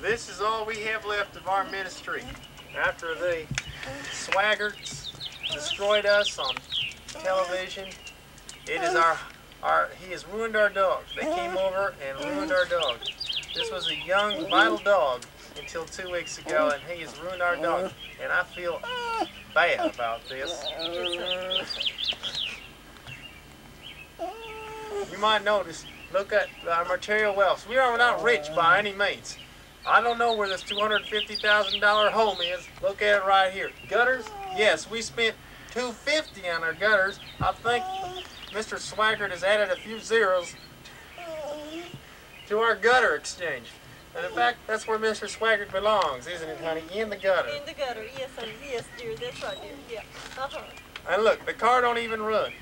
This is all we have left of our ministry. After the swaggarts destroyed us on television, it is our, our, he has ruined our dog. They came over and ruined our dog. This was a young, vital dog until two weeks ago, and he has ruined our dog. And I feel bad about this. You might notice, look at our material wealth. We are not rich by any means. I don't know where this $250,000 home is. Look at it right here. Gutters? Yes, we spent 250 on our gutters. I think Mr. Swaggart has added a few zeros to our gutter exchange. And in fact, that's where Mr. Swaggart belongs, isn't it, honey? In the gutter. In the gutter, yes, honey. Yes, dear. That's right, dear. Yeah. Uh-huh. And look, the car don't even run.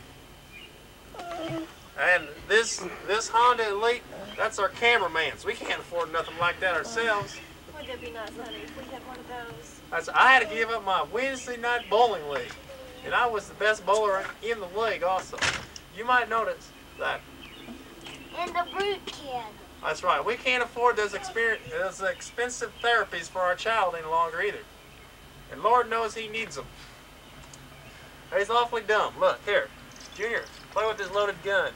And this this Honda Elite, that's our cameraman's. We can't afford nothing like that ourselves. Wouldn't that be nice, honey, if we had one of those? That's, I had to give up my Wednesday night bowling league. And I was the best bowler in the league also. You might notice that. And the brute kid. That's right. We can't afford those, experience, those expensive therapies for our child any longer either. And Lord knows he needs them. He's awfully dumb. Look, here. Junior, play with this loaded gun.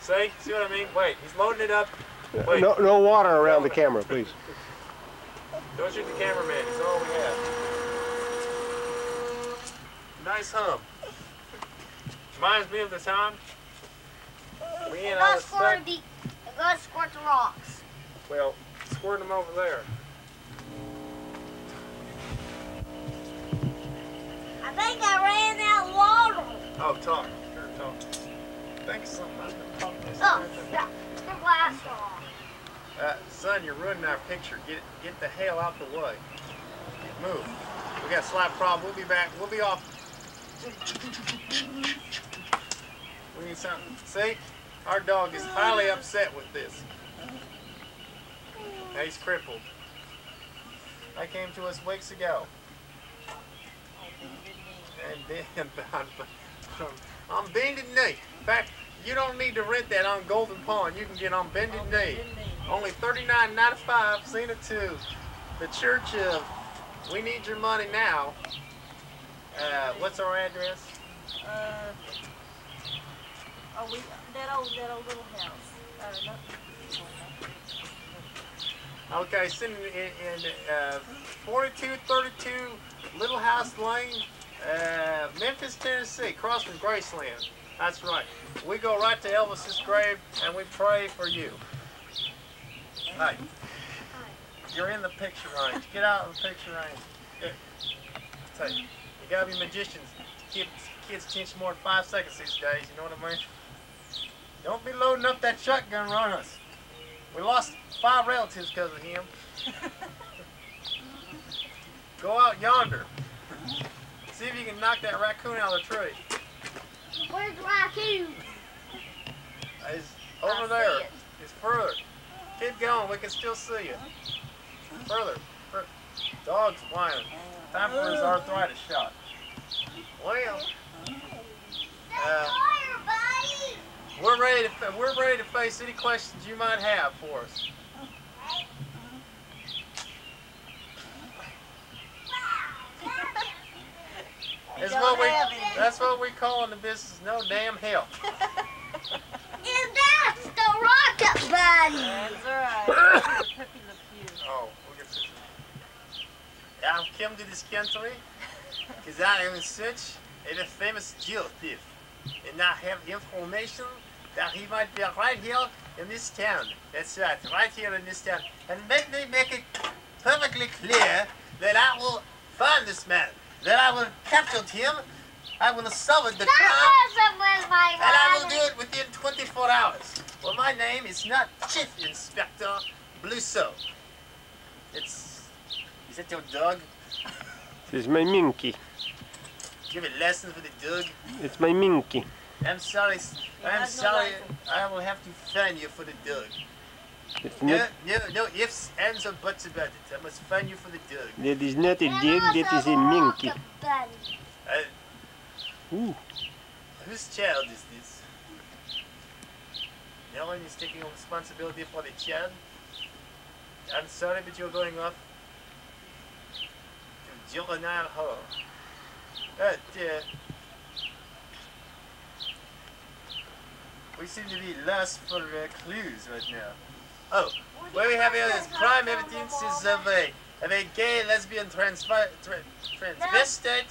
See? See what I mean? Wait, he's loading it up. Wait. No, no water around the camera, please. Don't shoot the cameraman. He's all we have. Nice hum. Reminds me of the time we It and I goes was squirt stuck. the, it squirt the rocks. Well, squirt them over there. I think I ran out of water. Oh, talk. This Oh, whole time. yeah. The glass off. Uh, son, you're ruining our picture. Get get the hell out the way. Move. We got a slight problem. We'll be back. We'll be off. We need something. See? Our dog is highly upset with this. Now he's crippled. I came to us weeks ago. And then on bended knee. In fact, you don't need to rent that on Golden Pond. You can get on bended knee. Only $39.95, seen it to the Church of We Need Your Money Now. Uh, what's our address? Uh, oh, we, that old, that old little house. Uh, not, Okay, sitting in, in uh, 4232 Little House Lane, uh, Memphis, Tennessee, across from Graceland. That's right. We go right to Elvis's grave and we pray for you. Hey, you're in the picture range. Get out of the picture range. Good. Say, you gotta be magicians. Kids, kids teach more than five seconds these days. You know what I mean? Don't be loading up that shotgun on us. We lost five relatives because of him. Go out yonder. See if you can knock that raccoon out of the tree. Where's the raccoon? It's over there. it. It's further. Keep going. We can still see you. Further. Fur- Dog's whining. Time for his arthritis shot. Well, uh, we're ready to we're ready to face any questions you might have for us. That's what we that's what we call in the business no damn help. And that's the rocket buddy! that's all right. Pepe Le Pew. Oh, we'll get this. I've come to this country because I am such a famous jewel thief. And I have information that he might be right here in this town. That's right, right here in this town. And let me make it perfectly clear that I will find this man, that I will capture him, I will solve the crime. That wasn't my And I will do it within 24 hours. Well, my name is not Chief Inspector Clouseau. It's. Is that your dog? This is my Minky. Give a lesson for the dog. It's my Minky. I'm sorry. I'm sorry. I will have to fine you for the dog. It's No, not, no, no ifs, ands, or buts about it. I must fine you for the dog. that is not a And dog, that also is a the Minky. rocket buddy. Uh, Ooh. whose child is this? No one is taking responsibility for the child. I'm sorry, but you're going off to Juvenile Hall. But, uh, we seem to be lost for uh, clues right now. Oh, what we have here is crime evidences of a, of a gay lesbian transvi- tra- transvestite.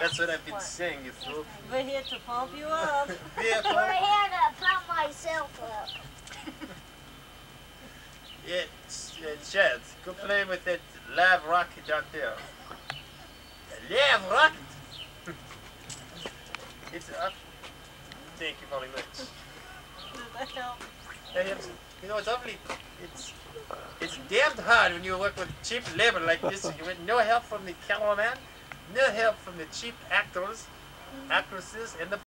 That's what I've been What? saying, you fool. We're here to pump you up. We're here to pump myself up. Yeah, s- uh, Chad, go play with that live rocket out there. Live rocket! it's up. Thank you very much. Does that help? You know, it's awfully, it's, it's damned hard when you work with cheap labor like this. Get no help from the cameraman, no help from the cheap actors, actresses, and the